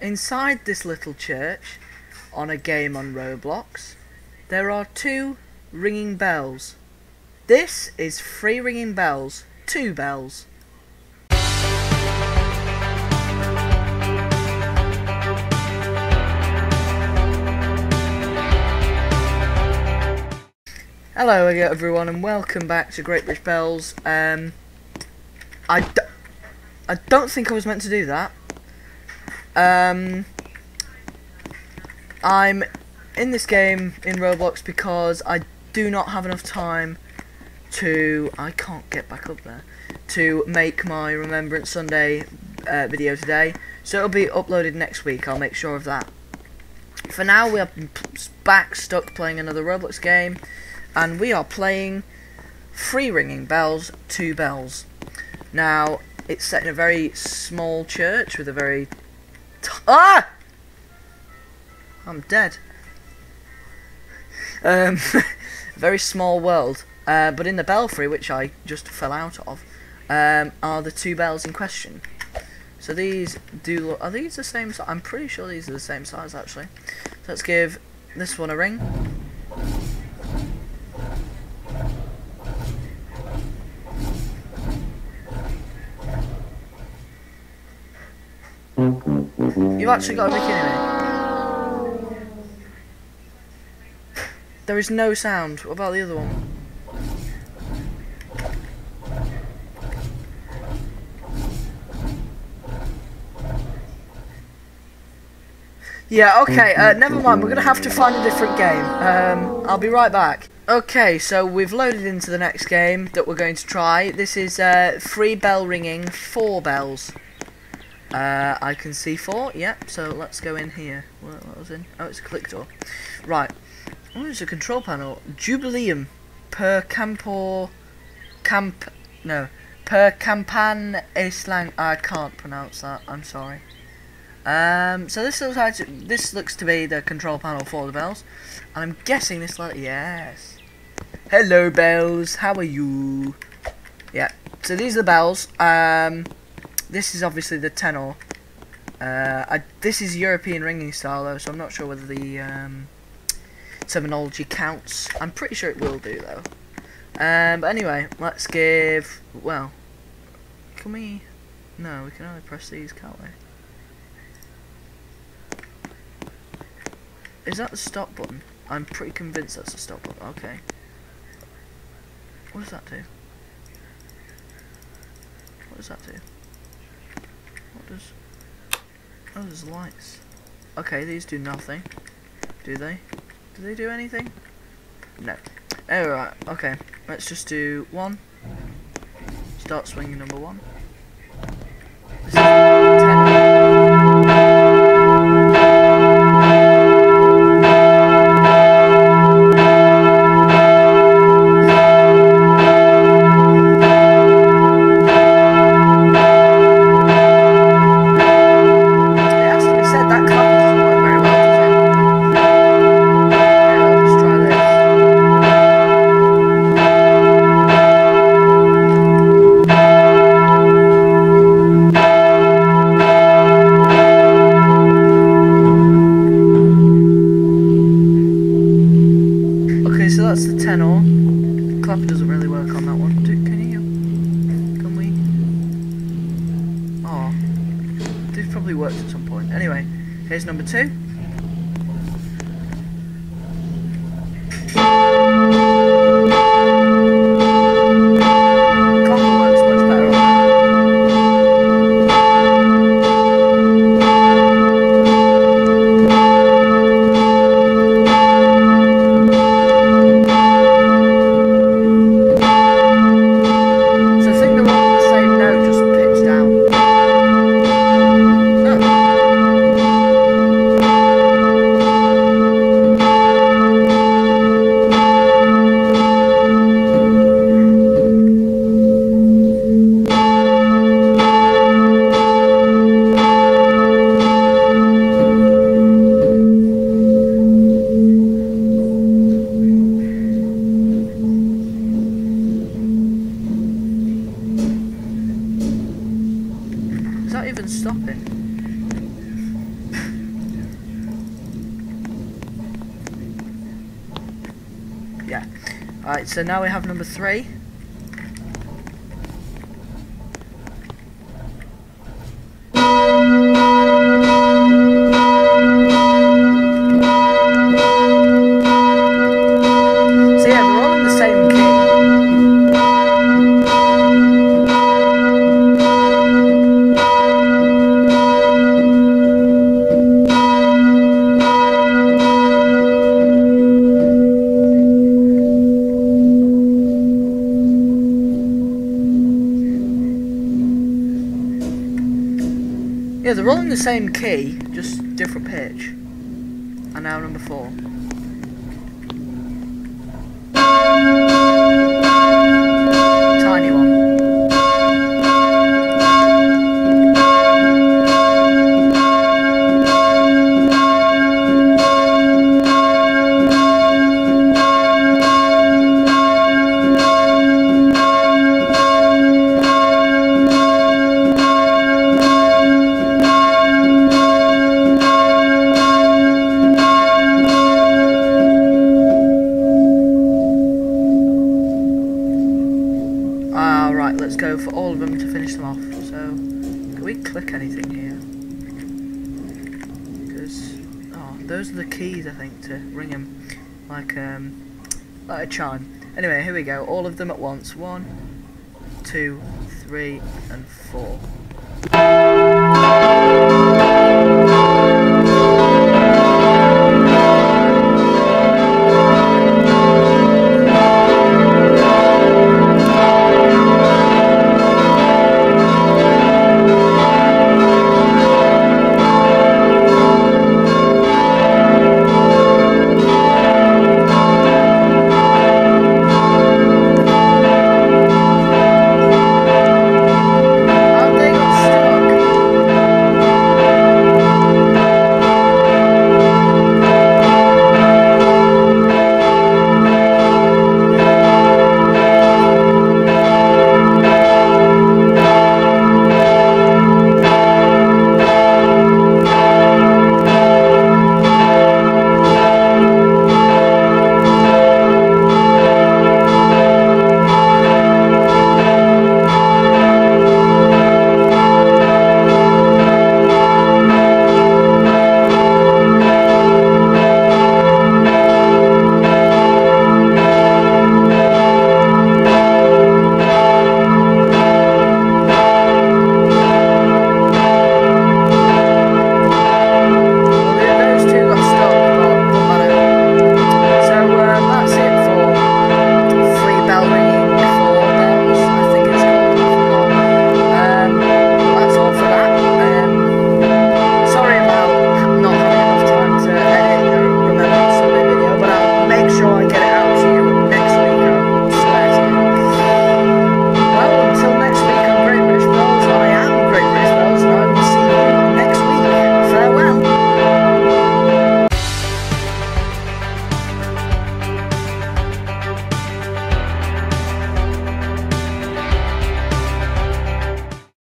inside this little church, on a game on Roblox, there are two ringing bells. This is free ringing bells, two bells. Hello again everyone and welcome back to Great British Bells. Um, I, d I don't think I was meant to do that. Um, I'm in this game in Roblox because I do not have enough time to... I can't get back up there. To make my Remembrance Sunday uh, video today. So it'll be uploaded next week, I'll make sure of that. For now we are back stuck playing another Roblox game and we are playing Free Ringing Bells, Two Bells. Now, it's set in a very small church with a very... ah! I'm dead. Um, very small world. Uh, but in the belfry, which I just fell out of, um, are the two bells in question. So these do look... Are these the same size? I'm pretty sure these are the same size, actually. So let's give this one a ring. You've actually got a bikini me. There is no sound. What about the other one? Yeah, okay, uh, never mind. We're going to have to find a different game. Um, I'll be right back. Okay, so we've loaded into the next game that we're going to try. This is uh, free bell ringing, four bells. Uh, I can see four, yep, so let's go in here. What, what was in? Oh, it's a click door. Right. Oh, it's a control panel. Jubileum per campo... Camp... No. Per campan eslang... I can't pronounce that, I'm sorry. Um, so this looks like this looks to be the control panel for the bells. And I'm guessing this like... Yes. Hello, bells. How are you? Yeah. So these are the bells. Um this is obviously the tenor. Uh, I, this is European ringing style though, so I'm not sure whether the um, terminology counts. I'm pretty sure it will do though. Um, but anyway, let's give. Well, can we? No, we can only press these, can't we? Is that the stop button? I'm pretty convinced that's the stop button. Okay. What does that do? What does that do? What does... Oh, there's lights. Okay, these do nothing. Do they? Do they do anything? No. Alright, okay. Let's just do one. Start swinging number one. Number two. nothing's stopping. Yeah. Alright, so now we have number three. Yeah, they're all in the same key, just different pitch. And now number four. Those are the keys, I think, to ring them. Like, um, like a chime. Anyway, here we go. All of them at once. One, two, three, and four.